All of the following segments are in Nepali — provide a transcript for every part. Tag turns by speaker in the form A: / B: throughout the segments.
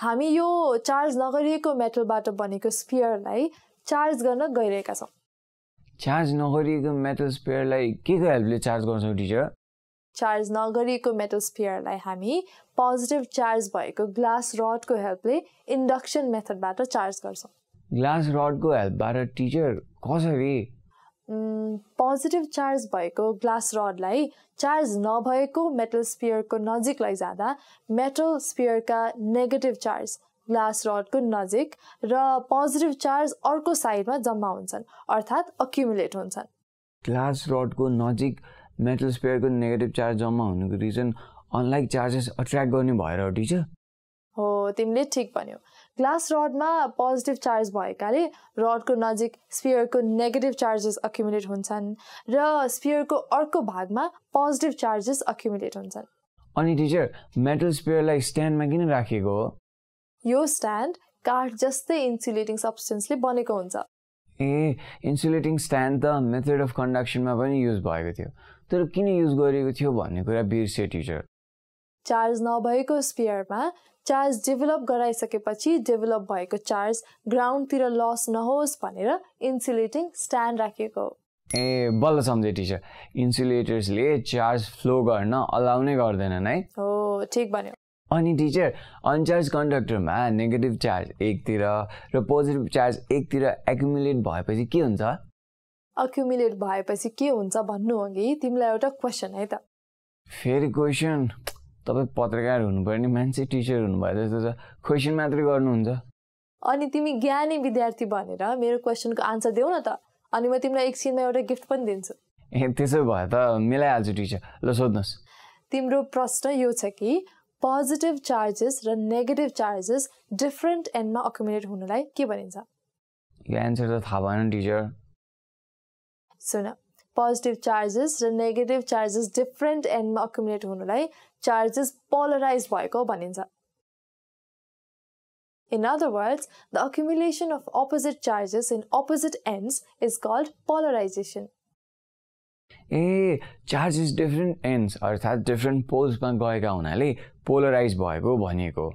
A: हामी यो चार्ज नगरिएको मेटलबाट बनेको स्पियरलाई चार्ज गर्न गइरहेका छौँ।
B: चार्ज नगरिएको मेटल स्पेयरलाई के को हेल्पले चार्ज गर्छौँ टिचर?
A: चार्ज नगरिएको मेटल स्पियरलाई हामी पोजिटिभ चार्ज भएको ग्लास रडको हेल्पले इन्डक्सन मेथडबाट चार्ज गर्छौँ।
B: ग्लास रडको हेल्पबाट टिचर कसरी?
A: पोजिटिभ चार्ज भएको ग्लास रडलाई चार्ज नभएको मेटल स्पियरको नजिक लैजाँदा मेटल स्पियरका नेगेटिभ चार्ज ग्लास रडको नजिक र पोजिटिभ चार्ज अर्को साइडमा जम्मा हुन्छन् अर्थात् अक्युमुलेट हुन्छन्।
B: ग्लास रडको नजिक मेटल स्पेयरको नेगेटिभ चार्ज जम्मा हुनुको रिजन अनलाइक चार्जेस अट्र्याक्ट गर्ने भएर हो टिचर
A: हो तिमीले ठिक भन्यौ। ग्लास रडमा पोजिटिभ चार्ज भएकाले रडको नजिक स्पियरको नेगेटिभ चार्जेस अक्युमुलेट हुन्छन् र स्पियरको अर्को भागमा पोजिटिभ चार्जेस अक्युमुलेट हुन्छन्।
B: अनि टिचर मेटल स्पेयरलाई स्ट्यान्डमा किन राखिएको हो?
A: यो स्ट्यान्ड काठ जस्तै इन्सुलेटिङ सब्सटेन्सले बनेको हुन्छ।
B: ए इन्सुलेटिङ स्ट्यान्ड त मेथड अफ कन्डक्सनमा पनि युज भएको थियो। तर किन युज गरिएको थियो भन्ने कुरा बिर्से टिचर
A: चार्ज नभएको स्पियरमा चार्ज डेभलप गराइसकेपछि डेभलप भएको चार्ज ग्राउन्डतिर लस नहोस् भनेर इन्सुलेटिङ स्ट्यान्ड राखिएको हो।
B: ए बल्ल सम्झे टिचर। इन्सुलेटर्सले चार्ज फ्लो गर्न अलाउ नै गर्दैनन् है।
A: हो ठिक भन्यो।
B: अनि टिचर अनचार्ज कन्डक्टरमा नेगेटिभ चार्ज एकतिर र पोजिटिभ चार्ज एकतिर एकुमुलेट भएपछि के हुन्छ?
A: अक्युमुलेट भएपछि के हुन्छ भन्नु अघि तिमीलाई एउटा क्वेसन है त।
B: फेरि क्वेसन तपाईँ पत्रकार हुनुपर्ने मान्छे टिचर हुनुभयो जस्तो छ क्वेसन मात्रै गर्नुहुन्छ।
A: अनि तिमी ज्ञानी विद्यार्थी भनेर मेरो क्वेसनको आन्सर देऊ न त अनि म तिमीलाई एकछिनमा एउटा गिफ्ट पनि दिन्छु।
B: ए त्यसो भए त मिलाइहाल्छु टिचर ल सोध्नुहोस्।
A: तिम्रो प्रश्न यो छ कि पोजिटिभ चार्जेस र नेगेटिभ चार्जेस डिफ्रेन्ट एन्डमा अकुमुलेट हुनुलाई के भनिन्छ?
B: यो एन्सर त थाहा भएन टिचर।
A: सुन पोजिटिभ चार्जेस र नेगेटिभ चार्जेस डिफ्रेन्ट एन्डमा अकुमुलेट हुनुलाई चार्जेस पोलराइज भएको भनिन्छ। In other words, the accumulation of opposite charges in opposite ends is called polarization.
B: ए चार्जेस डिफ्रेन्ट एन्ड्स अर्थात् डिफ्रेन्ट पोल्समा गएका हुनाले पोलराइज भएको भनिएको।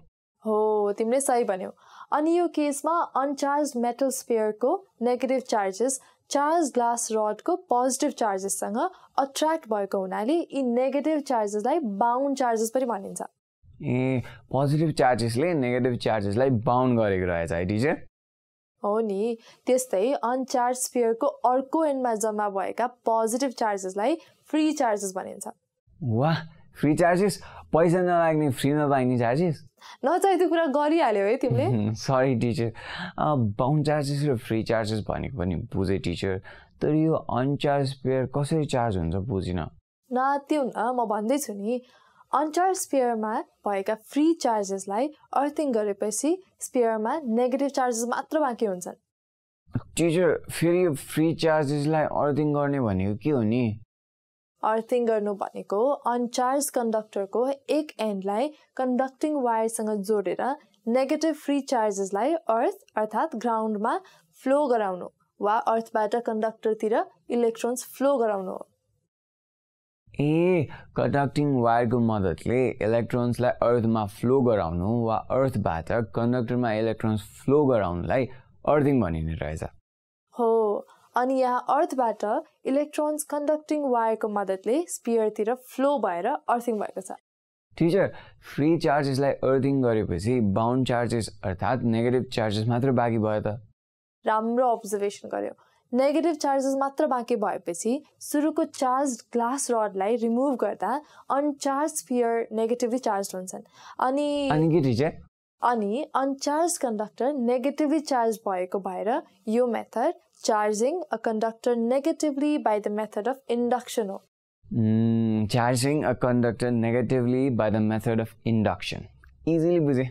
A: हो तिमीले सही भन्यौ। अनि यो केसमा अनचार्ज मेटल स्पेयरको नेगेटिभ चार्जेस चार्ज ग्लास रडको पोजिटिभ चार्जेससँग अट्र्याक्ट भएको हुनाले यी नेगेटिभ चार्जेसलाई बााउन्ड चार्जेस पनि भनिन्छ।
B: ए पोजिटिभ चार्जेसले नेगेटिभ चार्जेसलाई बााउन्ड गरेको रहेछ है टिचर।
A: हो नि त्यस्तै अनचार्ज स्पियरको अर्को एन्डमा जम्मा भएका पोजिटिभ चार्जेसलाई फ्री चार्जेस भनिन्छ।
B: वाह! फ्री चार्जेस पैसा नलाग्ने फ्रीमा पाइने चार्जेस
A: नचाहिँदो कुरा गरिहाल्यो है तिमीले।
B: सरी टिचर बााउन्ड चार्जेस र फ्री चार्जेस भनेको पनि बुझेँ टिचर तर यो अनचार्ज स्पेयर कसरी चार्ज हुन्छ बुझिनँ।
A: न त्यो न म भन्दैछु नि। अन्चार्ज स्पेयरमा भएका फ्री चार्जेसलाई अर्थिङ गरेपछि स्पेयरमा नेगेटिभ चार्जेस मात्र बाँकी हुन्छन्।
B: टिचर फेरि यो फ्री चार्जेसलाई अर्थिङ गर्ने भनेको के हो नि?
A: अर्थिङ गर्नु भनेको अनचार्ज कन्डक्टरको एक एन्डलाई कन्डक्टिङ वायरसँग जोडेर नेगेटिभ फ्री चार्जेसलाई अर्थ अर्थात् ग्राउन्डमा फ्लो गराउनु वा अर्थबाट कन्डक्टरतिर इलेक्ट्रोन्स फ्लो गराउनु हो।
B: ए कन्डक्टिङ वायरको मद्दतले इलेक्ट्रोन्सलाई अर्थमा फ्लो गराउनु वा अर्थबाट कन्डक्टरमा इलेक्ट्रोन्स फ्लो गराउनुलाई अर्थिङ भनिने रहेछ।
A: हो अनि यहाँ अर्थबाट इलेक्ट्रोन्स कन्डक्टिङ वायरको मद्दतले स्पियरतिर फ्लो भएर अर्थिङ भएको छ।
B: टिचर फ्री चार्जेसलाई अर्थिङ गरेपछि बााउन्ड चार्जेस अर्थात् नेगेटिभ चार्जेस मात्र बाँकी भयो त।
A: राम्रो अब्जर्भेसन गर्यो। नेगेटिभ चार्जेस मात्र बाँकी भएपछि सुरुको चार्ज ग्लास रडलाई रिमुभ गर्दा अनचार्ज स्पियर नेगेटिभली चार्ज हुन्छन्। अनि अनि अनचार्ज कन्डक्टर नेगेटिभली चार्ज भएको भएर यो method charging a conductor negatively by the method of induction हो।
B: Charging a conductor negatively by the method of induction easily बुझेँ।